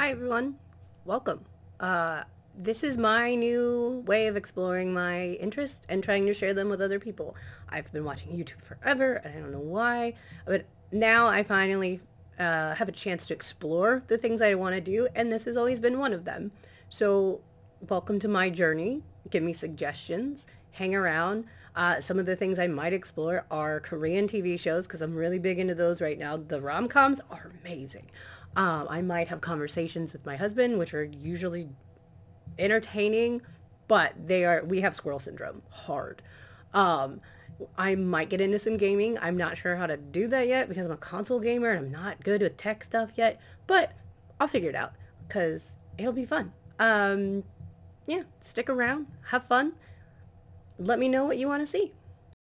Hi everyone, welcome. Uh, this is my new way of exploring my interests and trying to share them with other people. I've been watching YouTube forever and I don't know why, but now I finally uh, have a chance to explore the things I want to do and this has always been one of them. So welcome to my journey. Give me suggestions, hang around. Uh, some of the things I might explore are Korean TV shows because I'm really big into those right now. The rom-coms are amazing. Um, I might have conversations with my husband, which are usually entertaining, but they are, we have squirrel syndrome hard. Um, I might get into some gaming. I'm not sure how to do that yet because I'm a console gamer and I'm not good with tech stuff yet, but I'll figure it out because it'll be fun. Um, yeah, stick around, have fun. Let me know what you want to see.